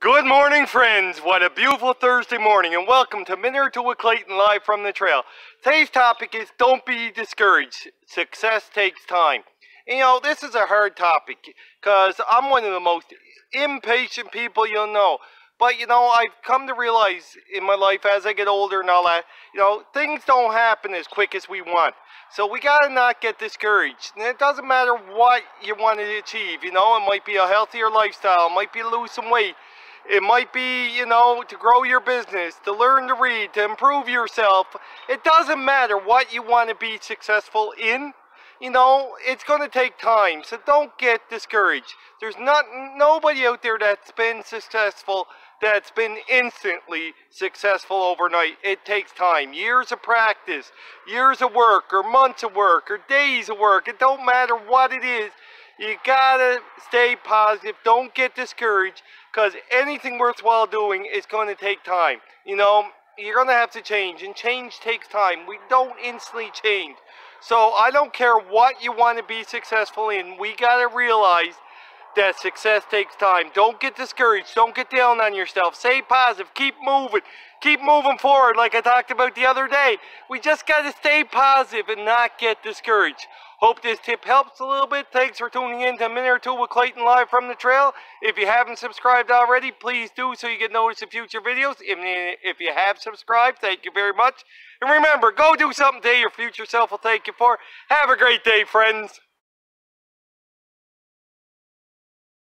Good morning, friends. What a beautiful Thursday morning, and welcome to Two with Clayton live from the trail. Today's topic is don't be discouraged. Success takes time. You know, this is a hard topic because I'm one of the most impatient people you'll know. But, you know, I've come to realize in my life as I get older and all that, you know, things don't happen as quick as we want. So we gotta not get discouraged. And it doesn't matter what you want to achieve, you know, it might be a healthier lifestyle, it might be lose some weight, it might be, you know, to grow your business, to learn to read, to improve yourself. It doesn't matter what you want to be successful in. You know, it's going to take time, so don't get discouraged. There's not nobody out there that's been successful that's been instantly successful overnight. It takes time, years of practice, years of work, or months of work, or days of work. It don't matter what it is. You gotta stay positive. Don't get discouraged because anything worthwhile doing is going to take time. You know, you're going to have to change, and change takes time. We don't instantly change. So I don't care what you want to be successful in. We got to realize that success takes time. Don't get discouraged. Don't get down on yourself. Stay positive. Keep moving. Keep moving forward like I talked about the other day. We just got to stay positive and not get discouraged. Hope this tip helps a little bit. Thanks for tuning in to a minute or two with Clayton live from the trail. If you haven't subscribed already, please do so you get notice of future videos. If you have subscribed, thank you very much. And remember, go do something today your future self will thank you for. Have a great day, friends.